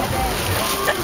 Yeah.